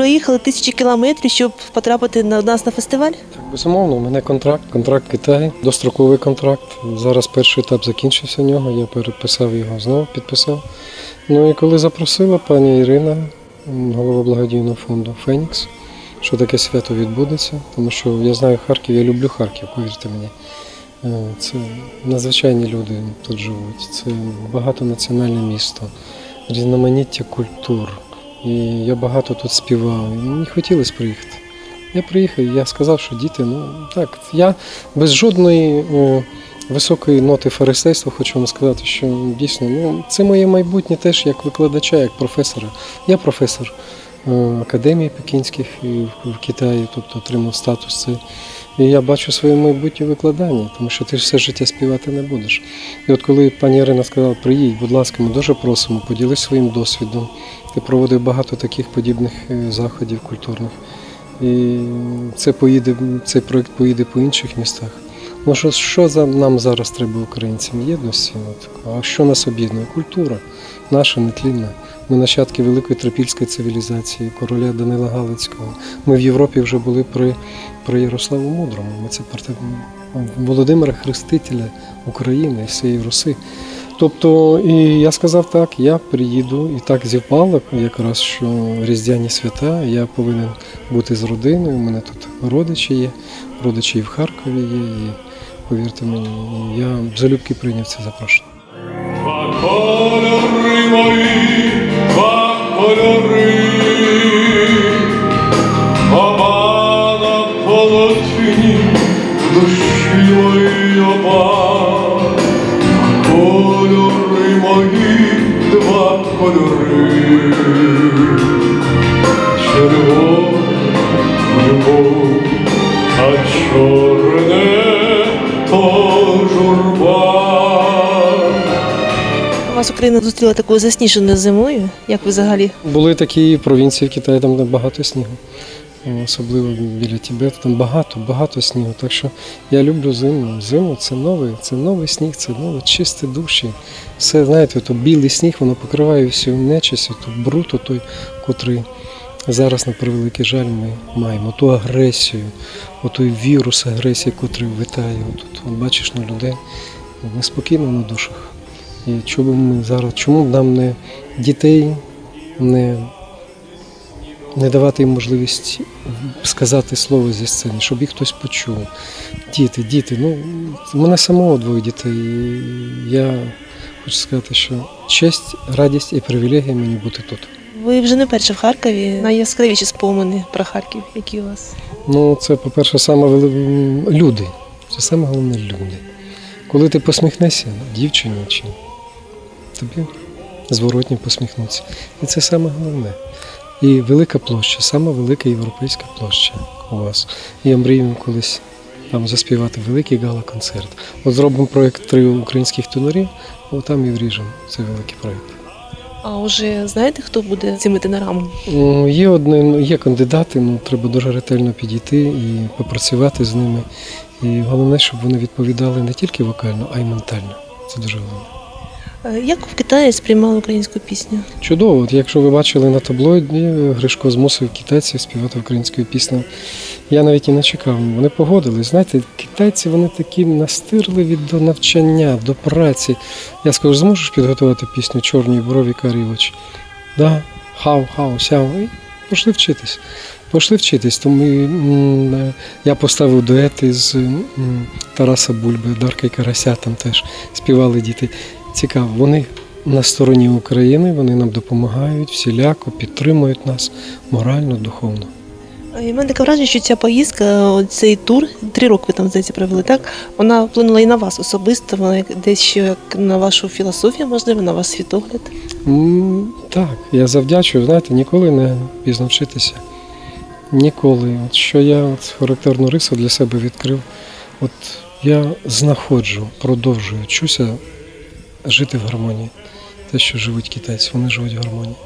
проїхали тисячі кілометрів, щоб потрапити на нас на фестиваль? Так, безумовно, у мене контракт, контракт Китай, достроковий контракт. Зараз перший етап закінчився нього, я переписав його, знову підписав. Ну і коли запросила пані Ірина, голова благодійного фонду Фенікс, що таке свято відбудеться, тому що я знаю Харків, я люблю Харків, повірте мені. Е, Це надзвичайні люди тут живуть. Це багатонаціональне місто, різноманіття культур. І я багато тут співав. І мені хотілося приїхати. Я приїхав, і я сказав, що діти, ну так, я без жодної е, високої ноти фарисейства хочу вам сказати, що дійсно ну, це моє майбутнє теж як викладача, як професора. Я професор е, академії пекінських в, в Китаї, тобто отримав статус цей. І я бачу своє майбутнє викладання, тому що ти все життя співати не будеш. І от коли пані Ірина сказала, приїдь, будь ласка, ми дуже просимо, поділись своїм досвідом. Ти проводив багато таких подібних е, заходів культурних. І це поїде, цей проект поїде по інших містах. Ну що, що за нам зараз треба українцям? Єдності. А що нас об'єднує? Культура наша нетлінна. Ми нащадки великої трипільської цивілізації, короля Данила Галицького. Ми в Європі вже були при, при Ярославу Мудрому. Ми це проти Володимира Хрестителя України і всієї Руси. Тобто, і я сказав так, я приїду, і так зівпало якраз, що Різдвяні свята, я повинен бути з родиною. У мене тут родичі є, родичі і в Харкові є, і повірте мені, я залюбки прийняв це запрошення. Вас Україна зустріла такою засніженою зимою. Як ви взагалі? Були такі провінції в Китаї, там багато снігу. Особливо біля Тібету, там багато, багато снігу. Так що я люблю зиму. Зиму це новий, це новий сніг, це нове чисте душі. Все, знаєте, то білий сніг, воно покриває всю нечисть, ту бруто, той, котрий зараз, на превеликий жаль, ми маємо. Ту агресію, отой вірус агресії, котрий витає. Тут, от бачиш на людей неспокійно на душах. І чому ми зараз, чому б нам не дітей не не давати їм можливість сказати слово зі сцени, щоб їх хтось почув. Діти, діти. Ну, в мене самого двоє дітей. І я хочу сказати, що честь, радість і привілегія мені бути тут. Ви вже не перше в Харкові. Найяскравіші спомини про Харків, які у вас? Ну, це, по-перше, саме вели- люди. Це саме головне люди. Коли ти посміхнешся дівчині чи тобі зворотні посміхнуться. І це саме головне. І велика площа, саме велика європейська площа у вас. Я мрію колись там заспівати великий гала-концерт. От зробимо проєкт три українських тонорів, от там і вріжемо цей великий проєкт. А вже знаєте, хто буде цими тенорами? Ну, Є одне, ну, є кандидати, ну треба дуже ретельно підійти і попрацювати з ними. І головне, щоб вони відповідали не тільки вокально, а й ментально. Це дуже головне. Е, Як в Китаї сприймали українську пісню? Чудово, от якщо ви бачили на таблоїді, Гришко змусив китайців співати українською піснею. Я навіть і не чекав. Вони погодились. Знаєте, китайці вони такі настирливі до навчання, до праці. Я скажу, зможеш підготувати пісню Чорні брові карі очі? Да, хау, хау, сяу. І пішли вчитись. Пішли вчитись. Тому е, я поставив дуети з Тараса Бульби, Дарка і Карася, там теж співали діти. Цікаво, вони на стороні України, вони нам допомагають всіляко, підтримують нас морально, духовно. Е, І в мене таке враження, що ця поїздка, цей тур, три роки ви там здається провели, так? Вона вплинула і на вас особисто, вона ще як на вашу філософію, можливо, на ваш світогляд. М, Так, я завдячую, знаєте, ніколи не пізно вчитися. Ніколи. От що я от характерну рису для себе відкрив. От я знаходжу, продовжую, вчуся жити в гармонії. Те, що живуть китайці, вони живуть в гармонії.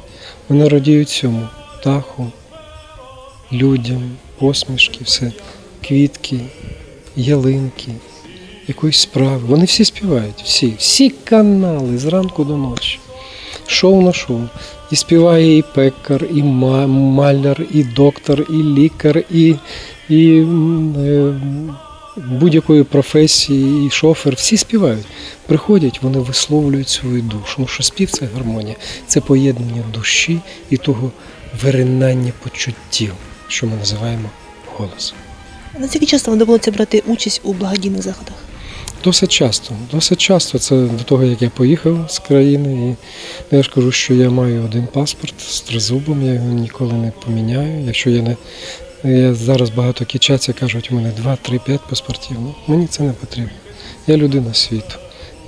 Вони радіють цьому птаху, людям, посмішки, все, квітки, ялинки, якоїсь справи. Вони всі співають, всі, всі канали зранку до ночі шоу на шоу. І співає і пекар, і ма- маляр, і доктор, і лікар, і, і е, будь-якої професії, і шофер. Всі співають. Приходять, вони висловлюють свою душу. Тому що спів це гармонія, це поєднання душі і того виринання почуттів, що ми називаємо голосом. Наскільки часто вам доводиться брати участь у благодійних заходах? Досить часто. Досить часто. Це до того, як я поїхав з країни. І ну, я ж кажу, що я маю один паспорт з тризубом, я його ніколи не поміняю. Якщо я не. Я зараз багато кичаться, кажуть, у мене 2, 3, 5 паспортів. Ну, мені це не потрібно. Я людина світу.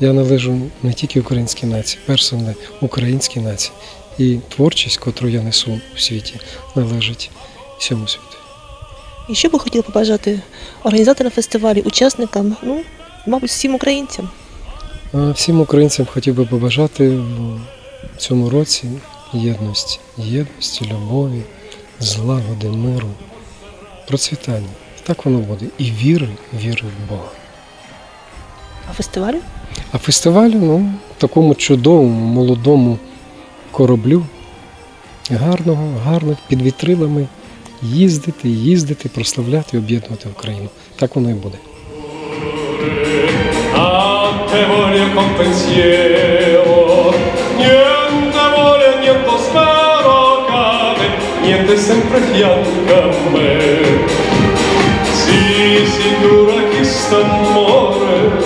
Я належу не тільки українській нації, персонально українській нації. І творчість, котру я несу у світі, належить всьому світу. І що би хотіли побажати організаторам фестивалю, учасникам, ну, мабуть, всім українцям? Всім українцям хотів би побажати в цьому році єдності, єдності, любові, злагоди, миру, процвітання. Так воно буде. І віри, віри в Бога. А фестивалю? А фестиваль, ну, такому чудовому, молодому кораблю, гарного, гарних, під вітрилами, їздити, їздити, прославляти об'єднувати Україну. Так воно і буде. Niente sempre fianca a me. Sì, sicura chi sta amore,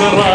Serrano.